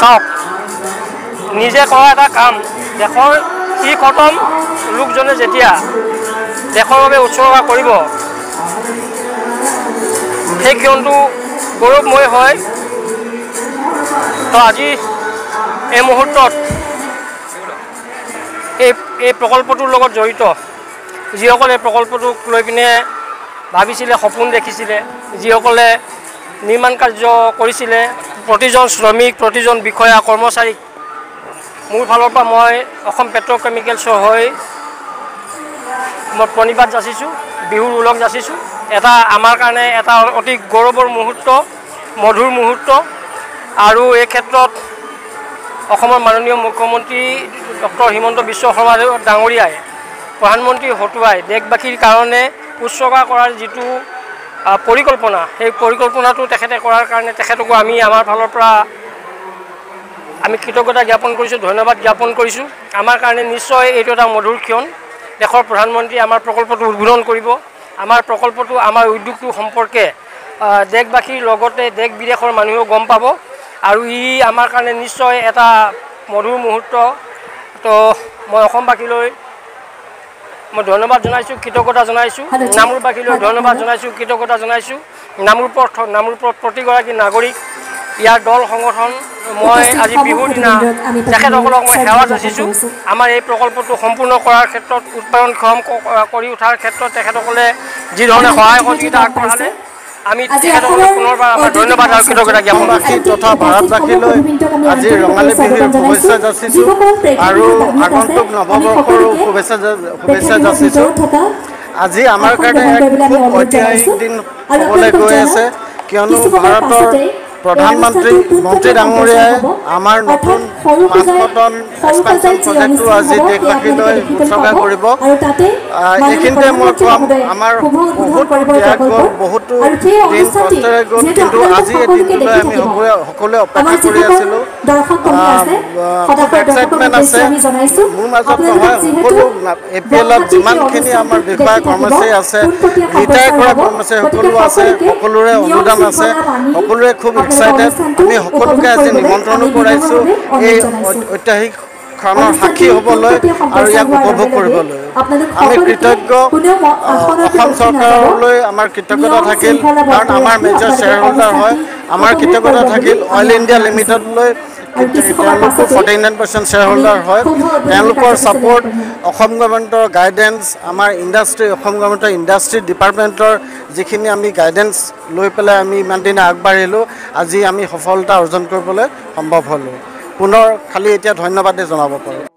চাওক। নিজে কৰা এটা কাম। দেশৰ ই খতম লোকজনে যেতিয়া দেশৰ বাবে উৎসৰ্গা কৰিব সেই ক্ষণটো গৌৰৱময় হয়। তো আজি এই মুহূৰ্তত এই এই প্ৰকল্পটোৰ লগত জড়িত যিসকলে এই প্ৰকল্পটোক লৈ পিনে ভাবিছিলে সপোন দেখিছিলে যিসকলে নিৰ্মাণ কাৰ্য কৰিছিলে প্ৰতিজন শ্ৰমিক প্ৰতিজন বিষয়া কৰ্মচাৰীক মোৰ ফালৰ পৰা মই অসম পেট্ৰ'কেমিকেলছৰ হৈ মই প্ৰণিপাত যাচিছোঁ বিহুৰ ওলগ যাচিছোঁ। এটা আমাৰ কাৰণে এটা অতি গৌৰৱৰ মুহূৰ্ত মধুৰ মুহূৰ্ত। আৰু এই ক্ষেত্ৰত অসমৰ মাননীয় মুখ্যমন্ত্ৰী ডক্টৰ হিমন্ত বিশ্ব শৰ্মা ডাঙৰীয়াই প্ৰধানমন্ত্ৰী হতুৱাই দেশবাসীৰ কাৰণে উৎসৰ্গা কৰাৰ যিটো পৰিকল্পনা। সেই পৰিকল্পনাটো তেখেতে কৰাৰ কাৰণে তেখেতকো আমি আমাৰ ফালৰ পৰা আমি কৃতজ্ঞতা জ্ঞাপন কৰিছোঁ ধন্যবাদ জ্ঞাপন কৰিছোঁ। আমাৰ কাৰণে নিশ্চয় এইটো এটা মধুৰ ক্ষণ। দেশৰ প্ৰধানমন্ত্ৰীয়ে আমাৰ প্ৰকল্পটো উদ্বোধন কৰিব। আমাৰ প্ৰকল্পটো আমাৰ উদ্যোগটো সম্পৰ্কে দেশবাসীৰ লগতে দেশ বিদেশৰ মানুহেও গম পাব। আৰু ই আমাৰ কাৰণে নিশ্চয় এটা মধুৰ মুহূৰ্ত। তো মই অসমবাসীলৈ মই ধন্যবাদ জনাইছোঁ কৃতজ্ঞতা জনাইছোঁ। নামৰূপবাসীলৈ ধন্যবাদ জনাইছোঁ কৃতজ্ঞতা জনাইছোঁ। নামৰূপৰ নামৰূপৰ প্ৰতিগৰাকী নাগৰিক ইয়াৰ দল সংগঠন মই আজি বিহুৰ দিনা তেখেতসকলক মই সেৱা যাচিছোঁ। আমাৰ এই প্ৰকল্পটো সম্পূৰ্ণ কৰাৰ ক্ষেত্ৰত উৎপাদনক্ষম কৰি উঠাৰ ক্ষেত্ৰত তেখেতসকলে যিধৰণে সহায় সহযোগিতা আগবঢ়ালে আমি পুনৰবাৰ ধন্যবাদ আৰু কৃতজ্ঞতা জ্ঞাপন অসমবাসী তথা ভাৰতবাসীলৈ আজি ৰঙালী বিহুৰ শুভেচ্ছা যাচিছোঁ আৰু আগন্তুক নৱবৰ্ষৰো শুভেচ্ছা শুভেচ্ছা যাচিছোঁ। আজি আমাৰ কাৰণে এক খুব ঐতিহাসিক দিন হ'বলৈ গৈ আছে। কিয়নো ভাৰতৰ প্ৰধানমন্ত্ৰী মন্ত্ৰী ডাঙৰীয়াই আমাৰ নতুন টন এক্সপানশ্যন প্ৰজেক্টটো আজি দেশবাসীলৈ উৎসৰ্গা কৰিব। এইখিনিতে মই ক'ম আমাৰ বহুত ত্যাগ গ'ল বহুতো দিন কষ্টেৰে গ'ল কিন্তু আজি এই দিনটোলৈ আমি সকলোৱে সকলোৱে অপেক্ষা কৰি আছিলোঁ। খুব এক্সাইটমেণ্ট আছে। মোৰ মাজত নহয় সকলো এ পি এলত যিমানখিনি আমাৰ বিষয়া কৰ্মচাৰী আছে ৰিটায়াৰ কৰা কৰ্মচাৰী সকলো আছে সকলোৰে অনুদান আছে সকলোৰে খুব এক্সাইটেড আমি সকলোকে আজি নিমন্ত্ৰণো কৰাইছোঁ এই ঐ- ঐতিহাসিক ক্ষণৰ সাক্ষী হ'বলৈ আৰু ইয়াক উপভোগ কৰিবলৈ। আমি কৃতজ্ঞ অসম চৰকাৰলৈ আমাৰ কৃতজ্ঞতা থাকিল কাৰণ আমাৰ মেজৰ শ্বেয়াৰ হোল্ডাৰ হয় আমাৰ কৃতজ্ঞতা থাকিল অইল ইণ্ডিয়া লিমিটেডলৈ তেওঁলোকো forty nine percent share holder হয়। তেওঁলোকৰ ছাপৰ্ট অসম গভৰ্ণমেণ্টৰ গাইডেঞ্চ আমাৰ ইণ্ডাষ্ট্ৰী অসম গভৰ্ণমেণ্টৰ ইণ্ডাষ্ট্ৰী ডিপাৰ্টমেণ্টৰ যিখিনি আমি গাইডেঞ্চ লৈ পেলাই আমি ইমান দিনে আগবাঢ়িলোঁ আজি আমি সফলতা অৰ্জন কৰিবলৈ সম্ভৱ হ'লোঁ। পুনৰ খালি এতিয়া ধন্যবাদেই জনাব পাৰোঁ।